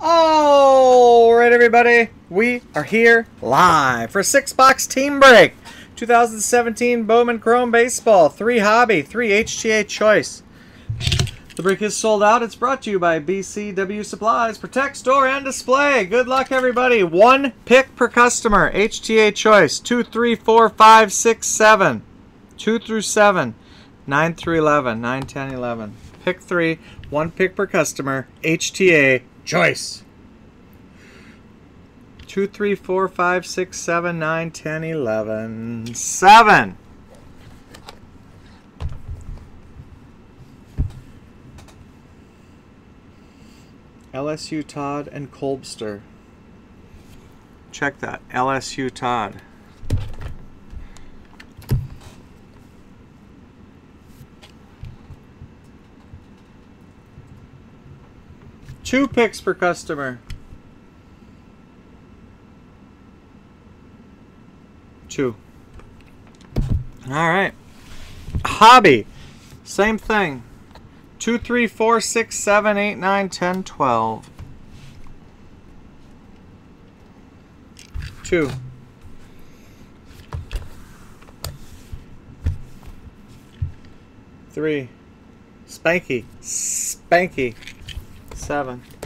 All right, everybody, we are here live for six box team break. 2017 Bowman Chrome Baseball, three hobby, three HTA choice. The break is sold out. It's brought to you by BCW Supplies. Protect, store, and display. Good luck, everybody. One pick per customer. HTA choice. Two, three, four, five, six, seven. Two through seven. Nine through 11. Nine, 10, 11. Pick three. One pick per customer. HTA choice. Two, three, four, five, six, seven, nine, ten, eleven. Seven. LSU Todd and Kolbster. Check that. LSU Todd. Two picks per customer. Two. All right. Hobby. Same thing. Two, three, four, six, seven, eight, nine, ten, twelve. Two. Three. Spanky. Spanky. Seven.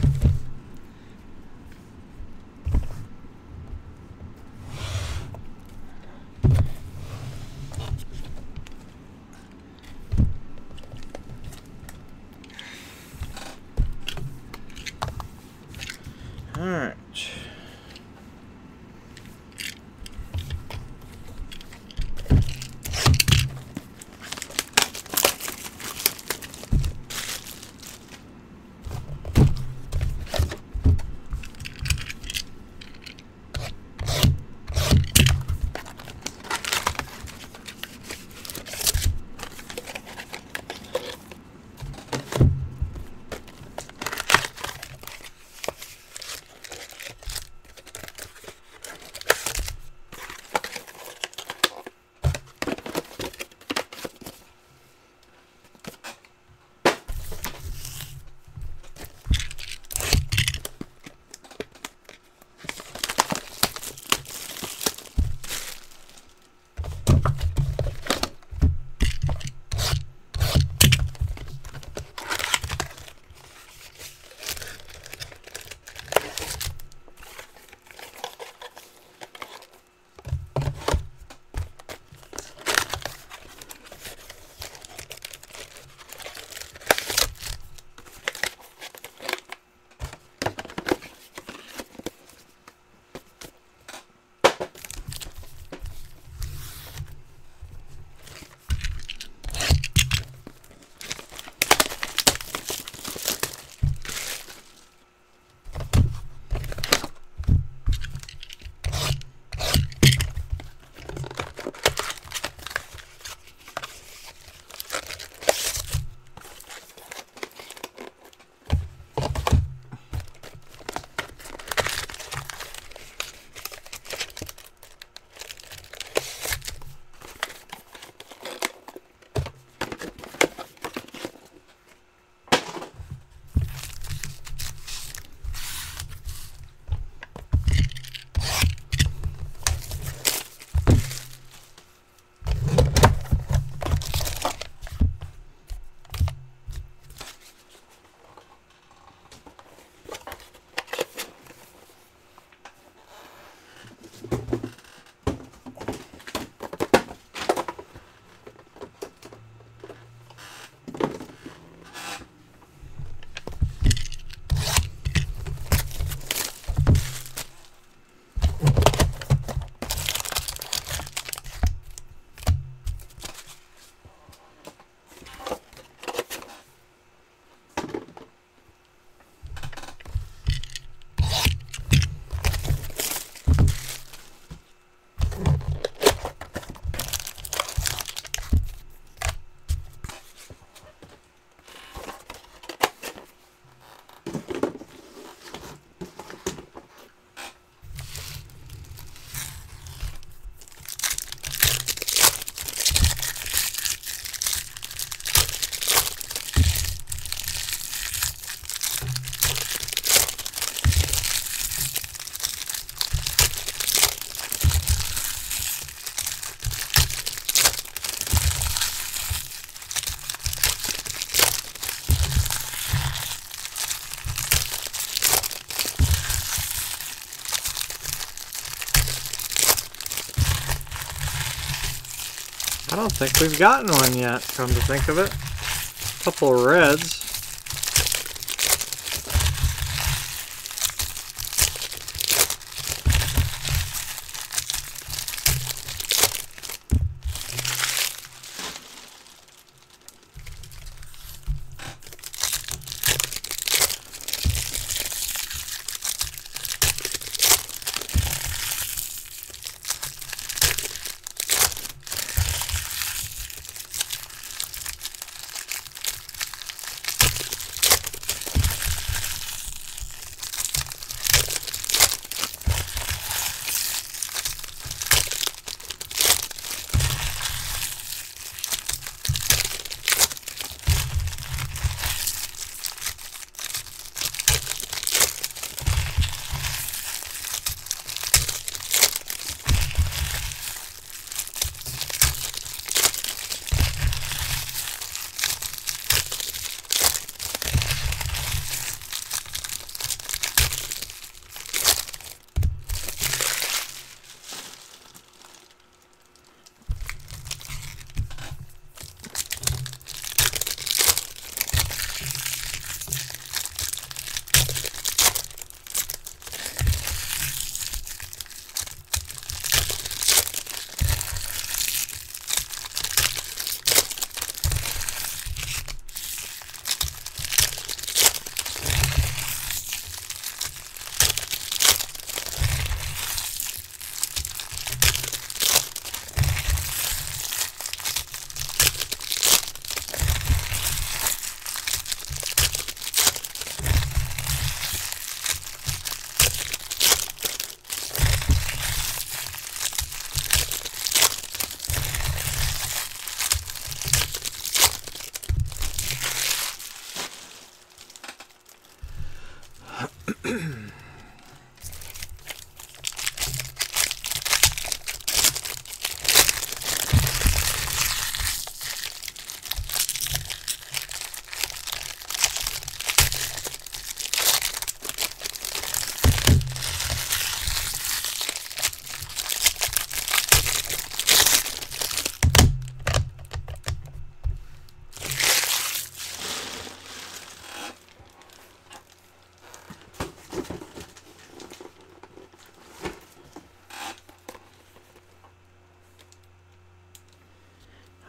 Think we've gotten one yet, come to think of it. a Couple reds.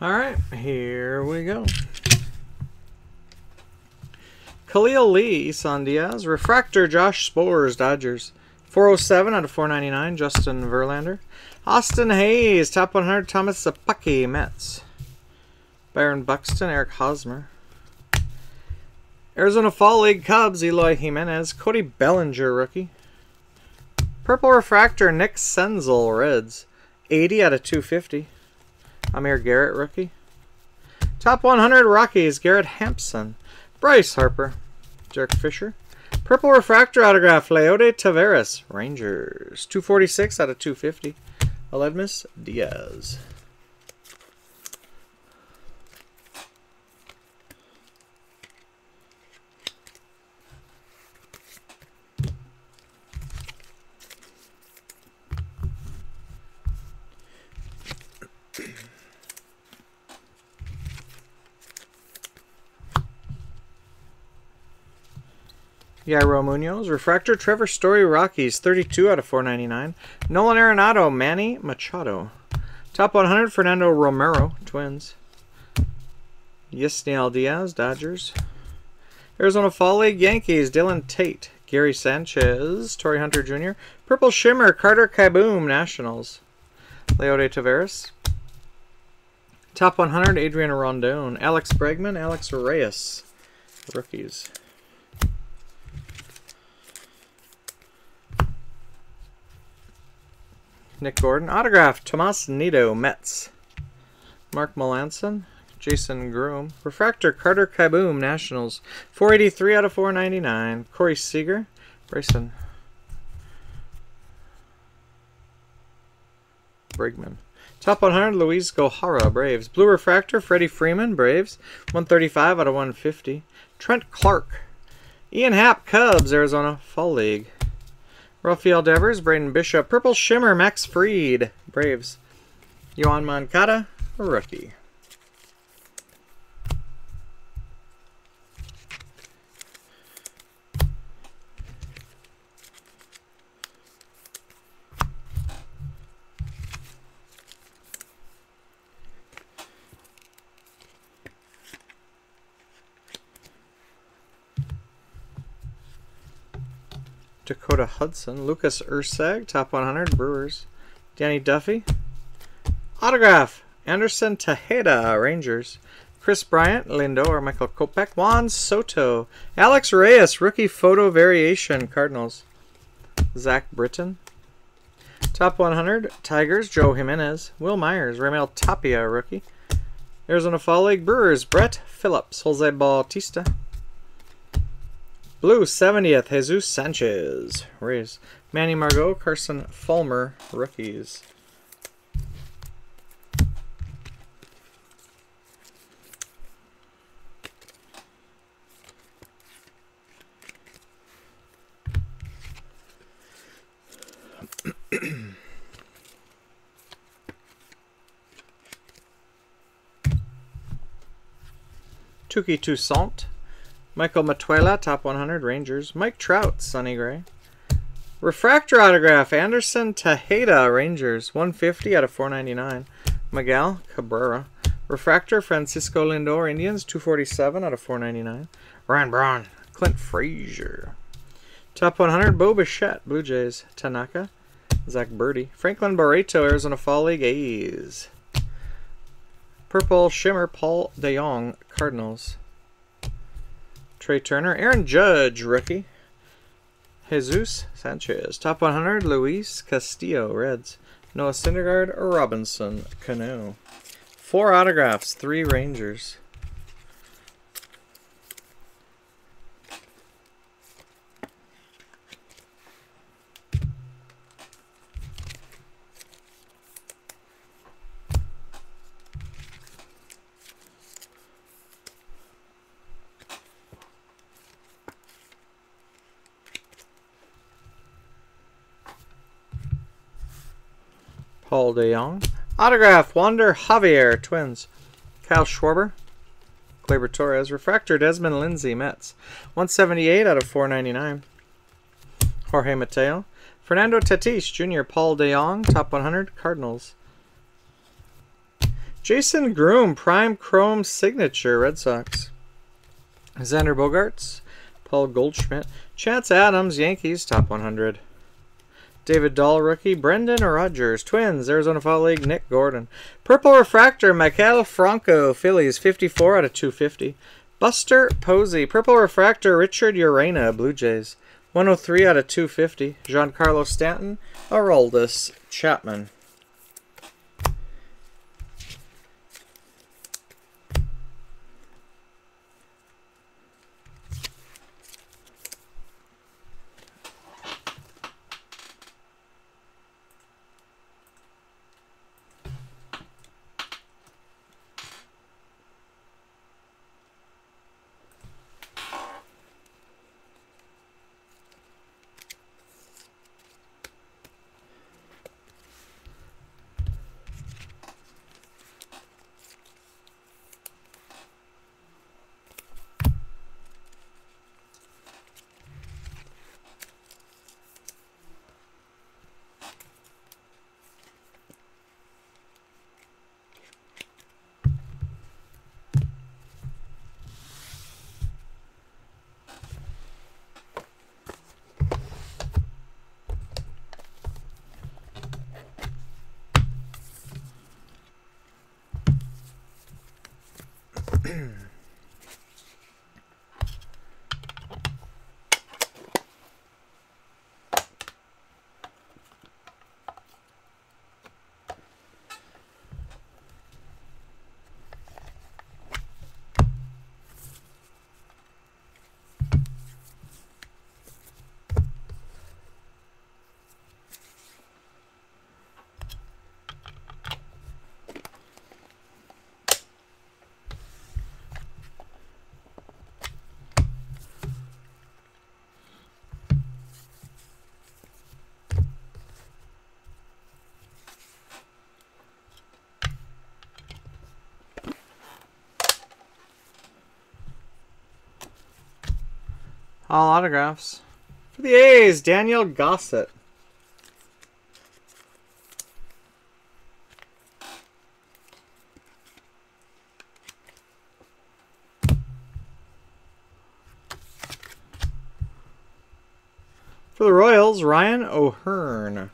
All right, here we go. Khalil Lee, Isan Diaz. Refractor, Josh Sborz, Dodgers. 407 out of 499, Justin Verlander. Austin Hays, top 100, Thomas Szapucki, Mets. Byron Buxton, Eric Hosmer. Arizona Fall League Cubs, Eloy Jimenez. Cody Bellinger, rookie. Purple Refractor, Nick Senzel, Reds. 80 out of 250. Amir Garrett, rookie. Top 100 Rockies, Garrett Hampson. Bryce Harper, Derek Fisher. Purple Refractor Autograph, Leody Taveras, Rangers. 246 out of 250. Aledmys Diaz. Yairo Munoz. Refractor Trevor Story Rockies, 32 out of 499. Nolan Arenado, Manny Machado. Top 100, Fernando Romero, Twins. Yusniel Diaz, Dodgers. Arizona Fall League, Yankees, Dillon Tate. Gary Sanchez, Torii Hunter Jr. Purple Shimmer, Carter Kieboom, Nationals. Leody Taveras. Top 100, Adrian Rondon. Alex Bregman, Alex Reyes. Rookies. Nick Gordon. Autograph, Tomas Nido, Mets. Mark Melancon, Jason Groome. Refractor, Carter Kieboom, Nationals. 483 out of 499. Corey Seager, Bryson. Brigman. Top 100, Luis Gohara, Braves. Blue Refractor, Freddie Freeman, Braves. 135 out of 150. Trent Clark. Ian Happ, Cubs, Arizona Fall League. Rafael Devers, Braden Bishop, Purple Shimmer, Max Fried, Braves. Yoan Moncada, rookie. Dakota Hudson, Lucas Erceg, top 100, Brewers. Danny Duffy. Autograph, Anderson Tejeda, Rangers. Kris Bryant, Lindor, Michael Kopech, Juan Soto, Alex Reyes, rookie photo variation, Cardinals. Zach Britton. Top 100, Tigers, Joe Jimenez, Wil Myers, Raimel Tapia, rookie. Arizona Fall League Brewers, Brett Phillips, Jose Bautista. Blue 70th, Jesus Sanchez. Rays. Manny Margot, Carson Fulmer, rookies. Touki Toussaint. Michael Matuella, top 100, Rangers. Mike Trout, Sonny Gray. Refractor autograph, Anderson Tejeda, Rangers. 150 out of 499. Miguel Cabrera. Refractor, Francisco Lindor, Indians. 247 out of 499. Ryan Braun, Clint Frazier. Top 100, Bo Bichette, Blue Jays. Tanaka. Zack Burdi. Franklin Barreto, Arizona Fall League, A's. Purple Shimmer, Paul DeJong, Cardinals. Trea Turner. Aaron Judge, rookie. Jesus Sanchez. Top 100, Luis Castillo, Reds. Noah Syndergaard, Robinson, Cano. Four autographs, three Rangers. Paul DeJong. Autograph, Wander Javier, Twins. Kyle Schwarber. Gleyber Torres. Refractor, Desmond Lindsay, Mets. 178 out of 499. Jorge Mateo. Fernando Tatis Jr., Paul DeJong, top 100, Cardinals. Jason Groome, Prime Chrome Signature, Red Sox. Xander Bogaerts, Paul Goldschmidt. Chance Adams, Yankees, top 100. David Dahl, rookie. Brendan Rodgers, Twins, Arizona Fall League, Nick Gordon. Purple Refractor, Maikel Franco, Phillies, 54 out of 250. Buster Posey, Purple Refractor, Richard Urena, Blue Jays, 103 out of 250. Giancarlo Stanton, Aroldis Chapman. All autographs. For the A's, Daniel Gossett. For the Royals, Ryan O'Hearn.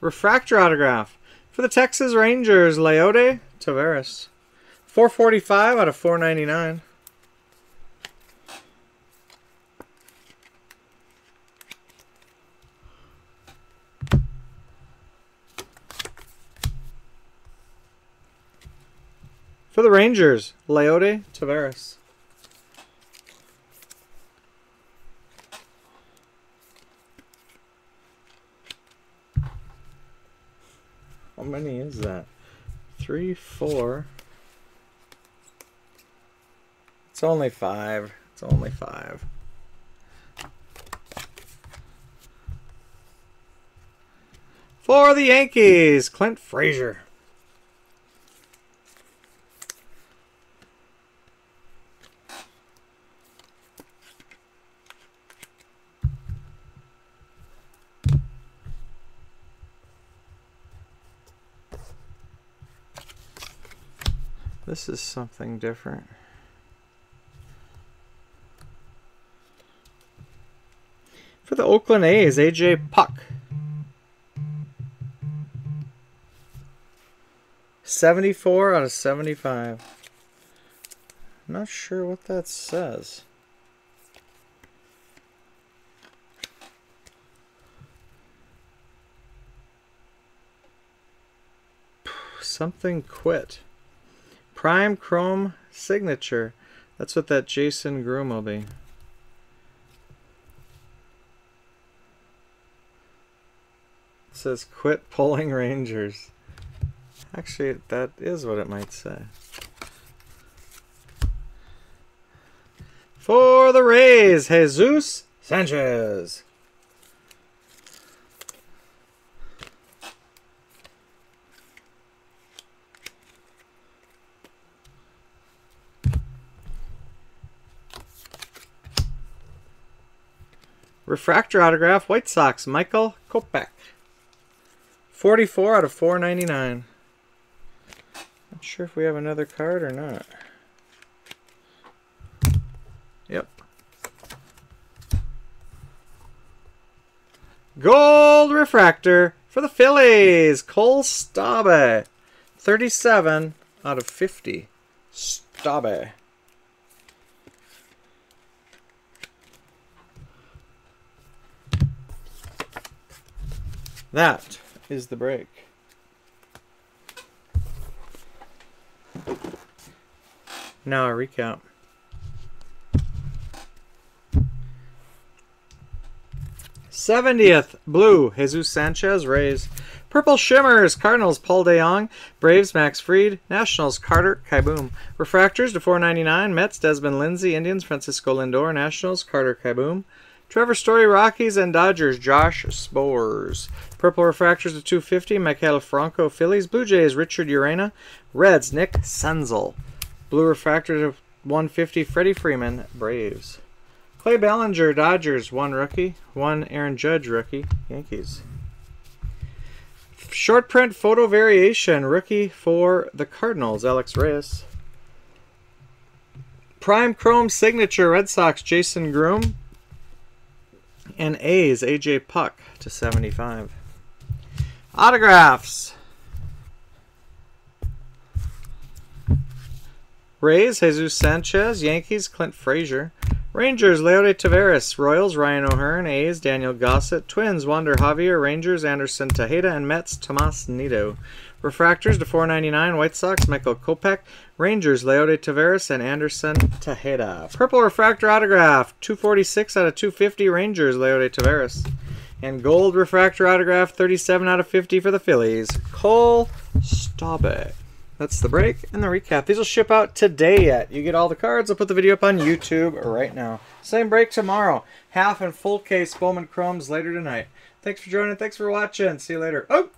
Refractor autograph for the Texas Rangers, Leody Taveras. 445 out of 499. For the Rangers, Leody Taveras. How many is that? Three, four. It's only five. It's only five. For the Yankees, Clint Frazier. This is something different. For the Oakland A's, AJ Puk. 74 out of 75. Not sure what that says. Something quit. Prime Chrome Signature. That's what that Jason Groome will be. It says quit pulling Rangers. Actually, that is what it might say. For the Rays, Jesus Sanchez. Refractor autograph, White Sox, Michael Kopech. 44 out of 499. Not sure if we have another card or not. Yep. Gold refractor for the Phillies, Cole Stobbe. 37 out of 50. Stauber. That is the break. Now a recap. Seventieth blue Jesus Sanchez Rays. Purple Shimmers Cardinals Paul DeJong. Braves Max Fried. Nationals Carter Kieboom. Refractors to 499 Mets Desmond Lindsay. Indians Francisco Lindor. Nationals Carter Kieboom. Trevor Story Rockies and Dodgers Josh Sborz. Purple Refractors to 250 Maikel Franco Phillies. Blue Jays Richard Urena. Reds Nick Senzel. Blue Refractor to 150 Freddie Freeman Braves. Clay Bellinger Dodgers. One rookie. One Aaron Judge rookie Yankees. Short print photo variation rookie for the Cardinals Alex Reyes. Prime Chrome signature Red Sox Jason Groome and A's AJ Puk to 75. Autographs. Rays Jesus Sanchez, Yankees Clint Frazier, Rangers Leody Taveras, Royals Ryan O'Hearn, A's Daniel Gossett, Twins Wander Javier, Rangers Anderson Tejeda, and Mets Tomas Nido. Refractors to 499 White Sox Michael Kopech, Rangers Leody Taveras, and Anderson Tejeda. Purple Refractor Autograph 246 out of 250 Rangers Leody Taveras. And Gold Refractor Autograph 37 out of 50 for the Phillies Cole Stobbe. That's the break and the recap. These will ship out today yet. You get all the cards. I'll put the video up on YouTube right now. Same break tomorrow. Half and full case Bowman Chromes later tonight. Thanks for joining. Thanks for watching. See you later. Oh!